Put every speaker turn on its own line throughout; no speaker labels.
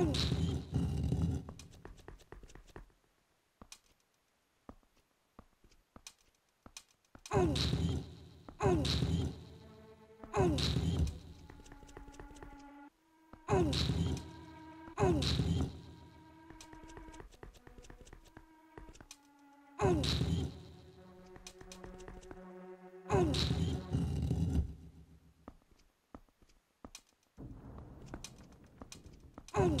down!
Oh! Oh.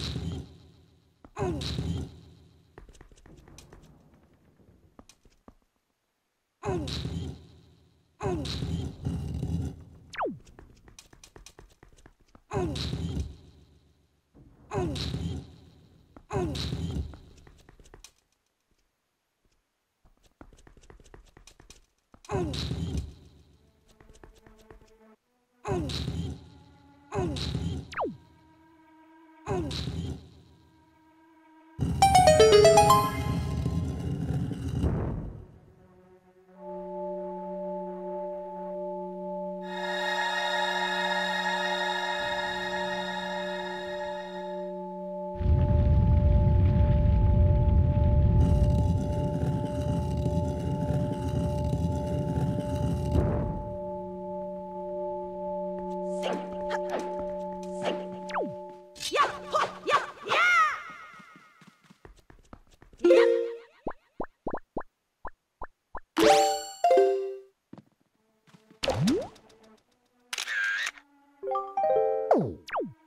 Oh.